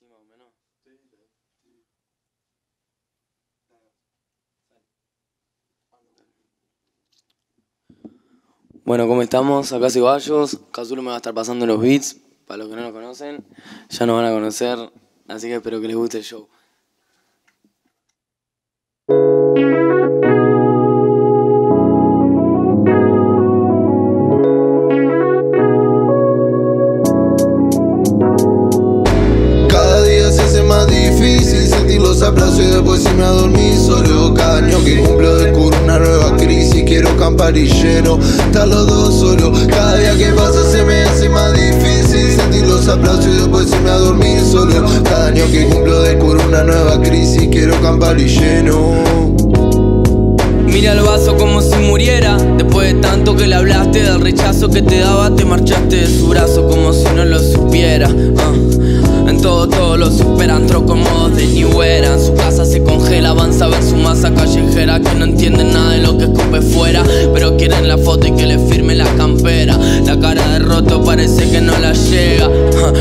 así más o menos. Bueno, ¿cómo estamos? Acá Ceballos. Cazulo me va a estar pasando los beats. Para los que no nos conocen, ya nos van a conocer. Así que espero que les guste el show. Después irme a dormir solo Cada año que cumplo descubro una nueva crisis. Quiero campar y lleno, estar los dos solo. Cada día que pasa se me hace más difícil sentir los aplausos y después irme a dormir solo. Cada año que cumplo descubro una nueva crisis. Quiero campar y lleno. Mira el vaso como si muriera. Después de tanto que le hablaste del rechazo que te daba Te marchaste de su brazo como si no lo supiera. Ah. En todo, todo lo superan Troco modos de New Era. En su casa se congela, avanza a ver su masa callejera Que no entienden nada de lo que escupe fuera Pero quieren la foto y que le firme la campera. La cara de roto parece que no la llega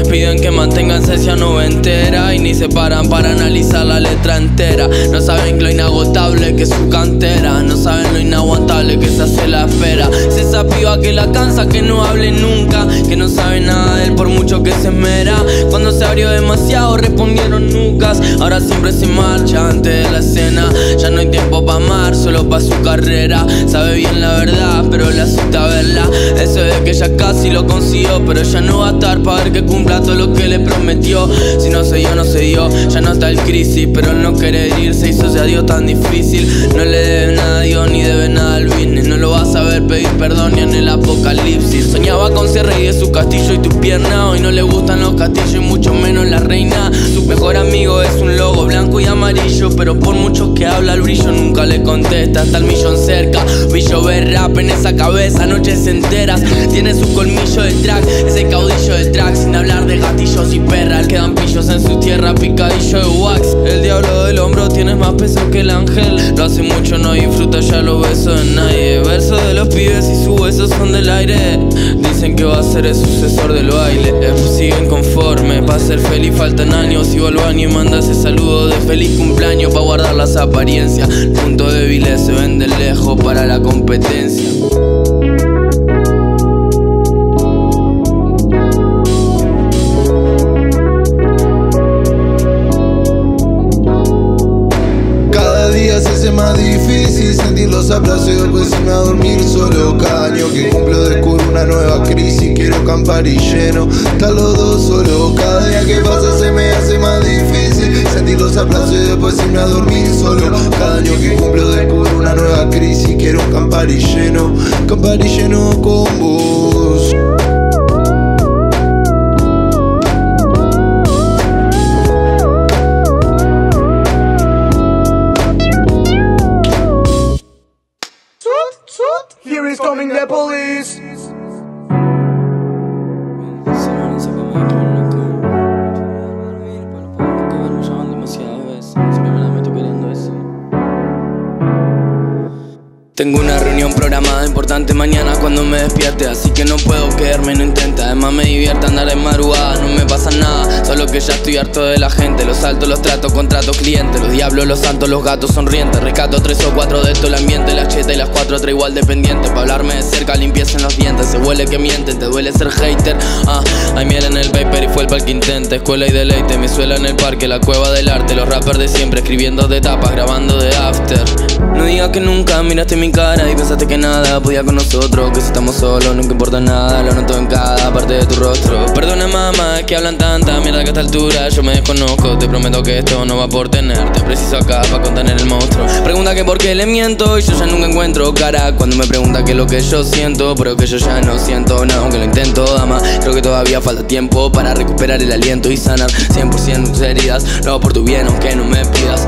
Piden que mantengan sesión noventera Y ni se paran para analizar la letra entera. No saben lo inagotable que es su cantera. No saben lo inaguantable que se hace la espera. Si esa piba que la cansa que no hable nunca. Que no sabe nada de él por mucho que se esmera. Cuando se abrió demasiado respondieron nunca. Ahora siempre se marcha antes de la escena Ya no hay tiempo para amar, solo para su carrera. Sabe bien la verdad, pero le asusta verla. Eso de que ya casi lo consiguió Pero ya no va a estar ver que cumpla todo lo que le prometió. Si no se dio, no se dio, ya no está el crisis Pero él no quiere irse, hizo ese adiós tan difícil. No le debe nada a Dios, ni debe nada al business. No lo va a saber pedir perdón ni en el apocalipsis. Soñaba con ser rey de su castillo y tu pierna. Hoy no le gustan los castillos y mucho menos la reina. Su mejor amigo es un logo blanco y amarillo Pero por mucho que habla el brillo nunca le contesta. Hasta el millón cerca, brillo ver rap en esa cabeza Noches enteras, tiene su colmillo de track Ese caudillo de track sin hablar de gatillos y perras. Quedan pillos en su tierra, picadillo de wax. El diablo del hombro tiene más peso que el ángel. Lo hace mucho, no disfruta ya los besos de nadie. Versos de los pibes y sus huesos son del aire. Dicen que va a ser el sucesor del baile. Eh, Siguen conforme, para ser feliz faltan años. Iba al baño y manda ese saludo de feliz cumpleaños Pa' guardar las apariencias. Puntos débiles se ven de lejos para la competencia Cada día que pasa se me hace más difícil sentir los aplausos y después irme a dormir solo. Cada año que cumplo descubro una nueva crisis. Quiero campar y lleno, campar y lleno con vos Tengo una reunión programada importante mañana cuando me despierte Así que no puedo quedarme, no intenta. Además me divierte andar en madrugada, no me pasa nada. Solo que ya estoy harto de la gente Los altos, los tratos, contratos, clientes Los diablos, los santos, los gatos sonrientes. Rescato tres o cuatro de todo el ambiente Las cheta y las cuatro otra igual dependiente. Para hablarme de cerca, limpieza en los dientes. Se huele que mienten, te duele ser hater. Ah, hay miel en el paper y fue el pal que intenta Escuela y deleite, me suela en el parque La cueva del arte, los rappers de siempre Escribiendo de tapas, grabando de after. No digas que nunca miraste mi Y pensaste que nada podía con nosotros Que si estamos solos nunca importa nada Lo noto en cada parte de tu rostro. Perdona mamá, es que hablan tanta mierda que a esta altura Yo me desconozco, te prometo que esto no va por tenerte Preciso acá para contener el monstruo. Pregunta que por qué le miento y yo ya nunca encuentro cara Cuando me pregunta qué es lo que yo siento Pero que yo ya no siento nada aunque lo intento dama Creo que todavía falta tiempo para recuperar el aliento y sanar. 100% tus heridas Lo hago por tu bien aunque no me pidas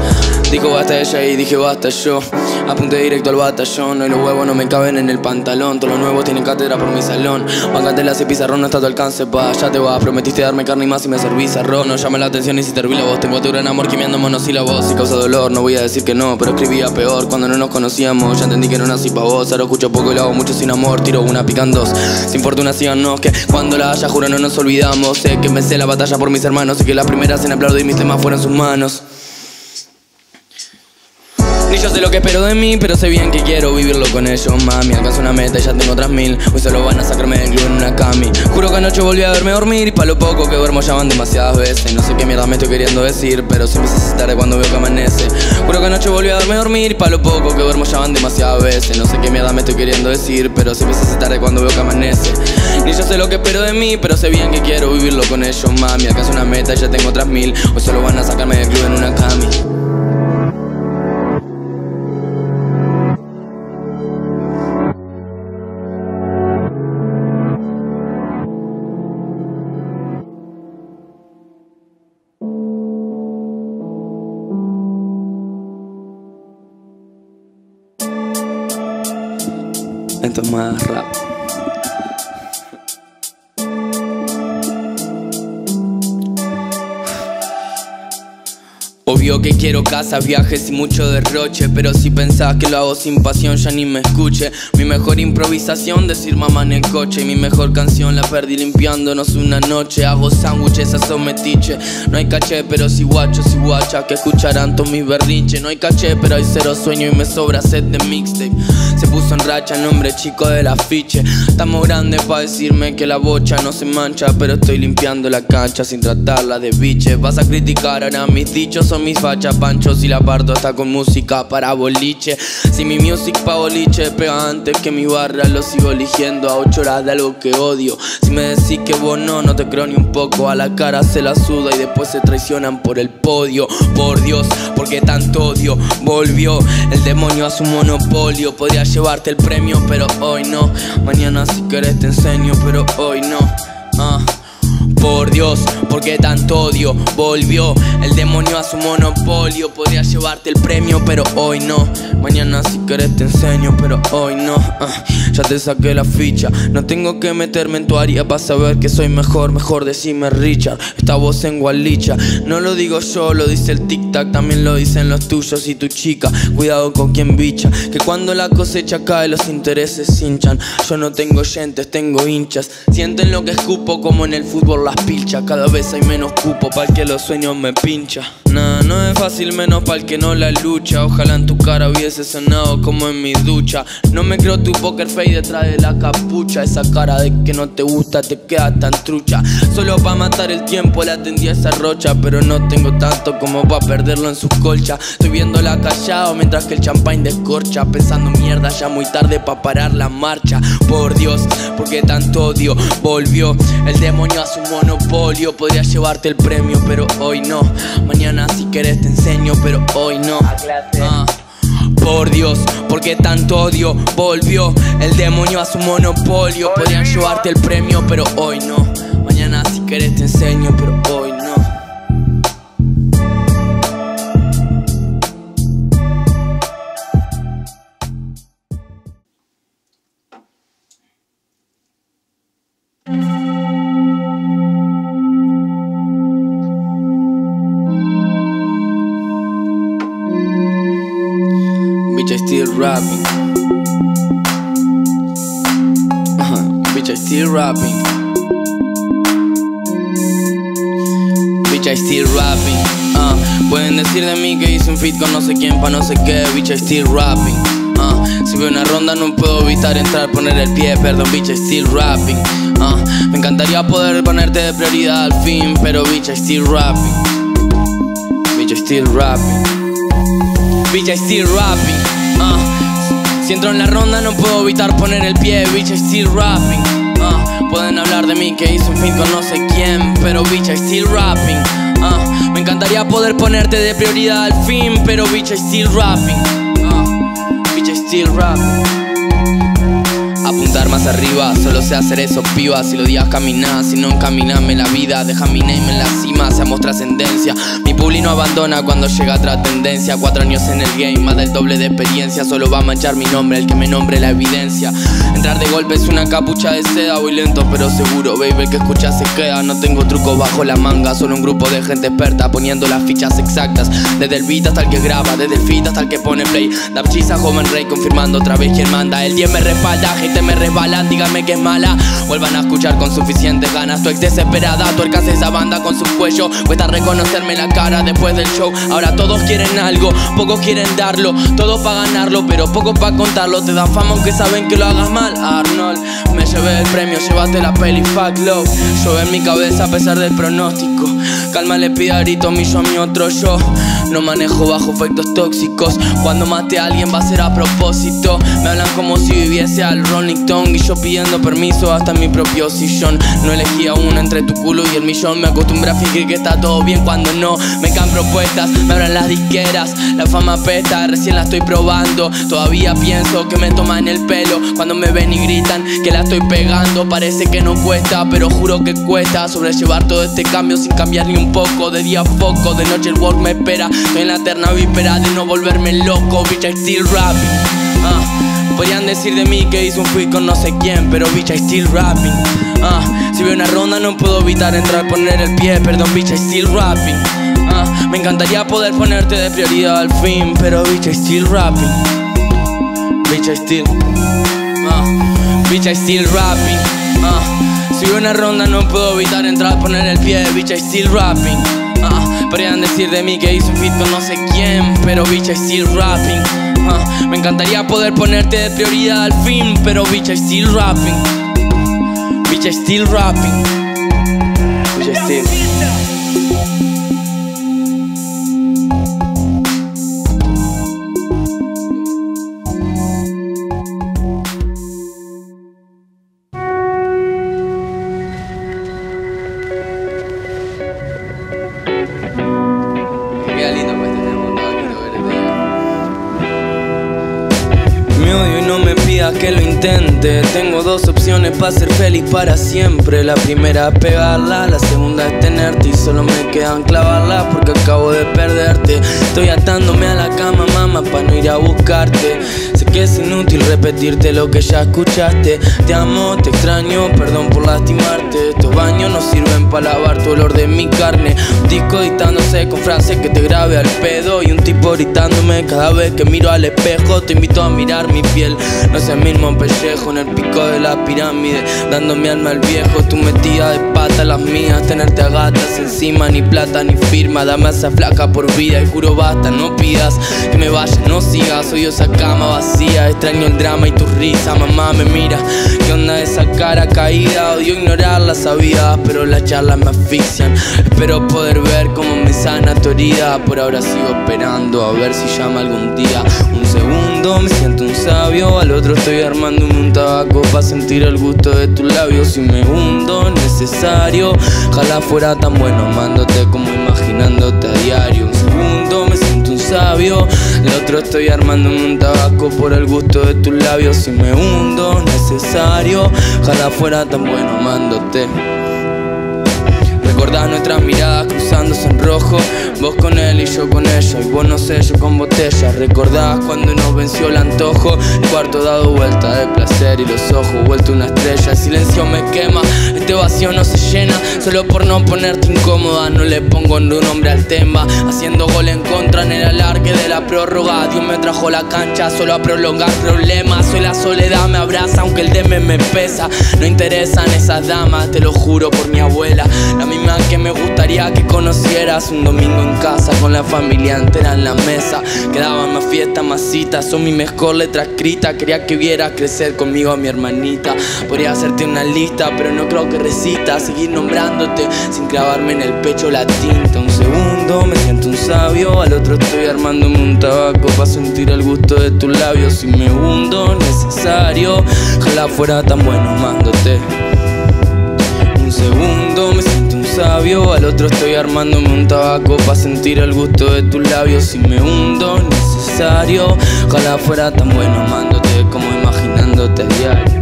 Dijo basta ella y dije basta yo. Apunté directo al batallón. Hoy los huevos no me caben en el pantalón. Todos los nuevos tienen cátedra por mi salón. Bancatelas y pizarrón no está a tu alcance, pa. Ya te va. Prometiste darme carne y más y me servís arroz. No llama la atención y si te la voz. Tengo tu gran amor quimiando monosílabos y causa dolor. No voy a decir que no, pero escribía peor cuando no nos conocíamos. Ya entendí que no nací pa' vos. Ahora escucho poco y lo hago mucho sin amor. Tiro una, pican dos. Sin fortuna, síganos. Que cuando la haya, juro, no nos olvidamos. Sé que me sé la batalla por mis hermanos y que las primeras en aplaudir mis temas fueron sus manos. Yo sé lo que espero de mí, pero sé bien que quiero vivirlo con ellos, mami. Alcanzo una meta y ya tengo otras mil. Hoy solo van a sacarme del club en una cami. Juro que anoche volví a verme dormir y pa' lo poco que duermo ya van demasiadas veces. No sé qué mierda me estoy queriendo decir, pero siempre se tarde cuando veo que amanece. Juro que anoche volví a verme dormir y pa' lo poco que duermo ya van demasiadas veces. No sé qué mierda me estoy queriendo decir, pero siempre se tarde cuando veo que amanece. Ni yo sé lo que espero de mí, pero sé bien que quiero vivirlo con ellos, mami. Alcanzo una meta y ya tengo otras mil. Hoy solo van a sacarme del club en una cami. Más rap. Obvio que quiero casas, viajes y mucho derroche Pero si pensás que lo hago sin pasión ya ni me escuche. Mi mejor improvisación, decir mamá en el coche Y mi mejor canción la perdí limpiándonos una noche. Hago sándwiches, a metiche No hay caché, pero si guachos y guachas Que escucharán todos mis berrinches. No hay caché, pero hay cero sueño y me sobra set de mixtape puso en racha el nombre chico del afiche. Estamos grandes pa' decirme que la bocha no se mancha Pero estoy limpiando la cancha sin tratarla de biche. Vas a criticar ahora mis dichos son mis fachas panchos y la parto está con música para boliche. Si mi music pa' boliche pega antes que mi barra Lo sigo eligiendo a ocho horas de algo que odio. Si me decís que vos no, no te creo ni un poco. A la cara se la suda y después se traicionan por el podio. Por Dios, porque tanto odio Volvió el demonio a su monopolio. Podría llevarte el premio pero hoy no Mañana si querés te enseño pero hoy no ah. Por Dios, porque tanto odio volvió el demonio a su monopolio. Podría llevarte el premio, pero hoy no. Mañana si querés te enseño, pero hoy no. Ah, ya te saqué la ficha. No tengo que meterme en tu área para saber que soy mejor. Mejor decime Richard. Esta voz en gualicha. No lo digo yo, lo dice el tic-tac. También lo dicen los tuyos y tu chica. Cuidado con quien bicha. Que cuando la cosecha cae, los intereses hinchan. Yo no tengo oyentes, tengo hinchas. Sienten lo que escupo como en el fútbol las pilchas. Cada vez hay menos cupo para que los sueños me pincha. Nah, no es fácil menos para el que no la lucha. Ojalá en tu cara hubiese sonado como en mi ducha. No me creo tu poker face detrás de la capucha. Esa cara de que no te gusta te queda tan trucha. Solo para matar el tiempo la atendí a esa rocha. Pero no tengo tanto como para perderlo en sus colchas. Estoy viéndola callado mientras que el champagne descorcha. Pensando mierda, ya muy tarde para parar la marcha. Por Dios, porque tanto odio volvió el demonio a su monopolio. Podría llevarte el premio, pero hoy no. Mañana si querés te enseño, pero hoy no. Ah. Por Dios, porque tanto odio volvió el demonio a su monopolio. Podrían llevarte el premio, pero hoy no. Mañana si querés te enseño, pero hoy Bitch, I still rapping. Bitch, I still rapping. Uh, pueden decir de mí que hice un fit con no sé quién pa' no sé qué. Bitch, I still rapping. Uh, si veo una ronda no puedo evitar entrar, poner el pie, perdón, bitch, I still rapping. Uh, me encantaría poder ponerte de prioridad al fin, pero bitch, I still rapping. Bitch, I still rapping. Bitch, I still rapping. Uh. Si entro en la ronda no puedo evitar poner el pie, bitch, I still rapping. Uh. Pueden hablar de mí que hice un fin con no sé quién, pero bitch, I still rapping. Uh. Me encantaría poder ponerte de prioridad al fin, pero bitch, I still rapping. Bitch, I still rapping. apuntar más arriba. Solo sé hacer eso, piba. Si lo días caminar, si no encaminame la vida. Deja mi name en la cima, seamos trascendencia. Publi no abandona cuando llega otra tendencia. Cuatro años en el game, más del doble de experiencia. Solo va a manchar mi nombre, el que me nombre la evidencia. Entrar de golpe es una capucha de seda. Voy lento pero seguro, baby. El que escucha se queda. No tengo truco bajo la manga. Solo un grupo de gente experta poniendo las fichas exactas. Desde el beat hasta el que graba, desde el feed hasta el que pone play. Da joven rey, confirmando otra vez quién manda. El 10 me respalda, gente me resbalan, díganme que es mala. Vuelvan a escuchar con suficientes ganas. Tu ex desesperada, tu alcance esa banda con su cuello. Cuesta reconocerme la cara después del show. Ahora todos quieren algo, pocos quieren darlo. Todo para ganarlo, pero poco para contarlo. Te dan fama aunque saben que lo hagas mal. Arnold, me llevé el premio, llévate la peli, fuck love. Yo en mi cabeza a pesar del pronóstico. Calma, le grito mi yo, mi otro yo. No manejo bajo efectos tóxicos. Cuando mate a alguien va a ser a propósito. Me hablan como si viviese al Rolling Stone y yo pidiendo permiso hasta mi propio sillón. No elegía uno entre tu culo y el millón. Me acostumbré a fingir que está todo bien cuando no. Me caen propuestas, me abran las disqueras. La fama pesta, recién la estoy probando. Todavía pienso que me toman el pelo cuando me ven y gritan que la estoy pegando. Parece que no cuesta, pero juro que cuesta sobrellevar todo este cambio sin cambiar ni un poco. De día poco, de noche el work me espera. En la eterna víspera de no volverme loco, bitch, I still rapping. Uh, podrían decir de mí que hice un freak con no sé quién, pero bitch, I still rapping. Uh, si veo una ronda no puedo evitar entrar, poner el pie, perdón, bitch, I still rapping. Uh, me encantaría poder ponerte de prioridad al fin, pero bitch, I still rapping. Bitch, I still. Bitch, I still rapping. Si veo una ronda no puedo evitar entrar, poner el pie, bitch, I still rapping. Podrían decir de mí que hice un fit con no sé quién, pero bitch, I still rapping. Uh, me encantaría poder ponerte de prioridad al fin, pero bitch, I still rapping. Bitch, I still rapping. Bitch, I still. Para ser feliz para siempre. La primera es pegarla, la segunda es tenerte. Y solo me quedan clavarla porque acabo de perderte. Estoy atándome a la cama, mamá, para no ir a buscarte que es inútil repetirte lo que ya escuchaste. Te amo, te extraño, perdón por lastimarte. Estos baños no sirven para lavar tu olor de mi carne. Un disco editándose con frases que te grabe al pedo. Y un tipo gritándome cada vez que miro al espejo. Te invito a mirar mi piel, no sé mismo pellejo en el pico de la pirámide. Dando mi alma al viejo, tú metida de pata las mías. Tenerte a gatas encima, ni plata ni firma. Dame esa flaca por vida y juro basta No pidas que me vaya, no sigas. Soy esa cama vacía, extraño el drama y tu risa Mamá me mira, ¿qué onda esa cara caída? Odio ignorar las sabidas, pero las charlas me asfixian Espero poder ver cómo me sana tu herida Por ahora sigo esperando a ver si llama algún día Un segundo me siento un sabio, al otro estoy armando un tabaco para sentir el gusto de tus labios y me hundo necesario. Ojalá fuera tan bueno amándote como imaginándote a diario. Sabio, el otro estoy armando un tabaco por el gusto de tus labios y me hundo necesario. Ojalá fuera tan bueno amándote. Recordás nuestras miradas cruzándose en rojo Vos con él y yo con ella Y vos no sé, yo con botella. Recordás cuando nos venció el antojo El cuarto dado vuelta de placer Y los ojos vuelto una estrella. El silencio me quema Este vacío no se llena. Solo por no ponerte incómoda No le pongo un nombre al tema. Haciendo gol en contra en el alargue de la prórroga. Dios me trajo la cancha solo a prolongar problemas. Soy la soledad, me abraza aunque el deme me pesa. No interesan esas damas, te lo juro por mi abuela gustaría que conocieras. Un domingo en casa con la familia entera en la mesa. Quedaban más fiestas, más citas Son mi mejor letra escrita Quería que vieras crecer conmigo a mi hermanita. Podría hacerte una lista pero no creo que recita Seguir nombrándote sin clavarme en el pecho la tinta. Un segundo me siento un sabio. Al otro estoy armándome un tabaco Para sentir el gusto de tus labios. Y me hundo necesario. Ojalá fuera tan bueno amándote. Un segundo me siento sabio Al otro estoy armándome un tabaco Pa' sentir el gusto de tus labios. Y me hundo necesario Ojalá fuera tan bueno amándote como imaginándote diario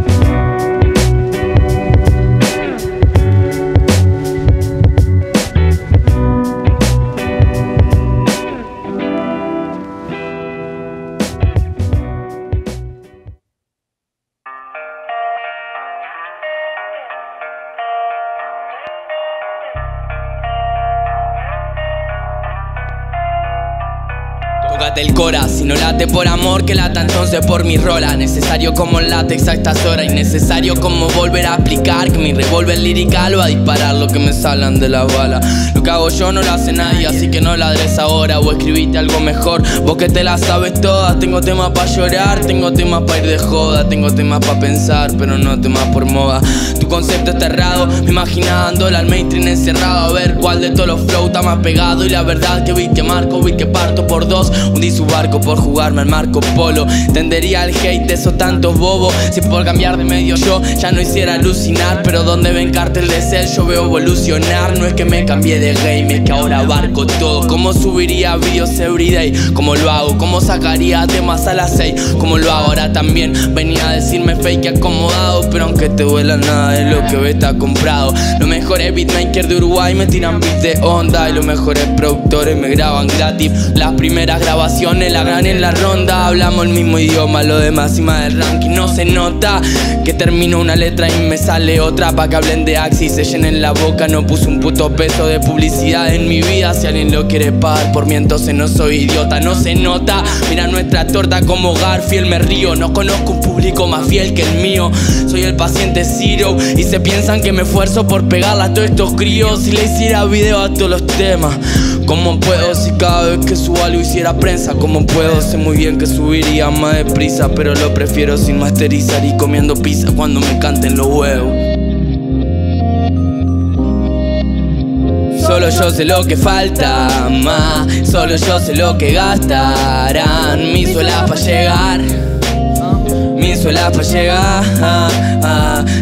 Tócate el cora, si no late por amor, que lata entonces por mi rola. Necesario como látex a estas horas, innecesario como volver a aplicar que mi revólver lirical va a disparar lo que me salgan de la bala. Lo que hago yo no lo hace nadie, así que no ladres ahora o escribiste algo mejor. Vos que te la sabes todas, tengo temas para llorar, tengo temas para ir de joda, tengo temas para pensar, pero no temas por moda. Tu concepto está errado, me imaginando al mainstream encerrado, a ver cuál de todos los flow está más pegado. Y la verdad que vi que marco, vi que parto por dos. Hundí su barco por jugarme al Marco Polo. Tendería al hate de esos tantos bobos. Si por cambiar de medio yo ya no hiciera alucinar. Pero donde ven cartel de cel yo veo evolucionar. No es que me cambié de game, es que ahora barco todo. ¿Cómo subiría videos everyday? ¿Cómo lo hago? ¿Cómo sacaría temas a las 6? ¿Cómo lo hago? Ahora también venía a decirme fake acomodado. Pero aunque te duela nada de lo que ves está comprado. Los mejores beatmakers de Uruguay me tiran beats de onda. Y los mejores productores me graban gratis. Las primeras grabaciones la gran en la ronda. Hablamos el mismo idioma, lo demás y más del ranking no se nota. Que termino una letra y me sale otra. Pa' que hablen de Axis, se llenen la boca. No puse un puto peso de publicidad en mi vida. Si alguien lo quiere pagar por mí, entonces no soy idiota. No se nota. Mira nuestra torta como Garfield, me río. No conozco un público más fiel que el mío. Soy el paciente Zero y se piensan que me esfuerzo por pegarla a todos estos críos. Si le hiciera video a todos los temas. ¿Cómo puedo si cada vez que subo algo hiciera prensa? ¿Cómo puedo? Sé muy bien que subiría más deprisa, pero lo prefiero sin masterizar y comiendo pizza cuando me canten los huevos. Solo yo sé lo que falta más, solo yo sé lo que gastarán mis suelas para llegar. Mis suelas para llegar,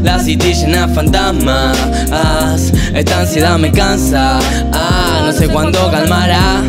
la city llena de fantasmas. Esta ansiedad me cansa, ah, no sé cuándo calmará.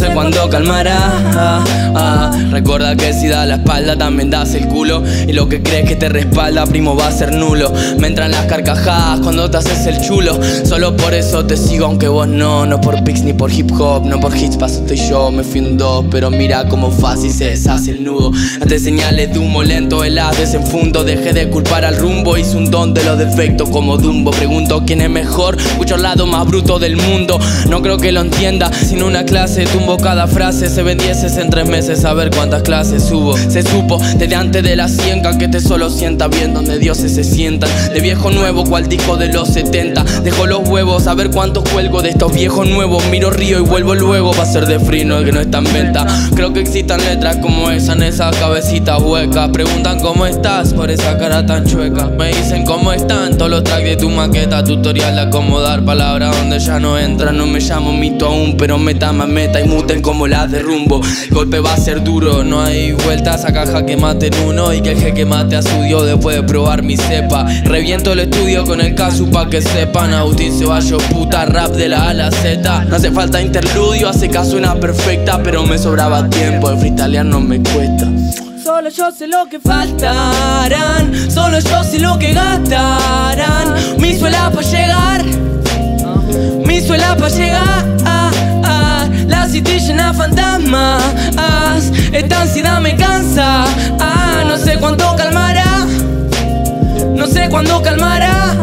Sé cuándo calmará. Ah, ah. Recuerda que si das la espalda también das el culo. Y lo que crees que te respalda, primo, va a ser nulo. Me entran las carcajadas cuando te haces el chulo. Solo por eso te sigo, aunque vos no. No por pics ni por hip hop, no por hits paso estoy yo. Me fui un dos, pero mira cómo fácil se deshace el nudo. Ante señales de humo lento, el desenfundo. Dejé de culpar al rumbo, hice un don de los defectos como Dumbo. Pregunto quién es mejor, mucho lado más bruto del mundo. No creo que lo entienda, sin una clase tumbo cada frase. Se vendieses en tres meses a ver cuántas clases hubo. Se supo desde antes de la cienca que te solo sienta bien donde dioses se sientan. De viejo nuevo, cual disco de los 70. Dejo los huevos a ver cuántos cuelgo de estos viejos nuevos. Miro río y vuelvo luego. Va a ser de frino que no está en venta. Creo que existan letras como esa en esa cabecita hueca. Preguntan cómo estás por esa cara tan chueca. Me dicen cómo están todos los tracks de tu maqueta. Tutorial acomodar palabras donde ya no entran. No me llamo mito aún, pero meta más meta y muten como las derrumbo. El golpe va a ser duro, no hay vueltas a caja que maten uno y que el jeque mate a su dios después de probar mi cepa. Reviento el estudio con el caso pa' que sepan. Agustín Ceballos, puta rap de la A la Z. No hace falta interludio, hace caso una perfecta, pero me sobraba tiempo. El freestylear no me cuesta. Solo yo sé lo que faltarán, solo yo sé lo que gastarán. Mi suela para llegar, mi suela para llegar. La city llena fantasmas, esta ansiedad me cansa. Ah, no sé cuánto calmará, no sé cuándo calmará.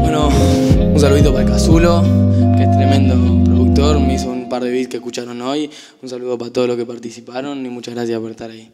Bueno, un saludito para Cazulo, que es tremendo productor, me hizo un par de beats que escucharon hoy. Un saludo para todos los que participaron y muchas gracias por estar ahí.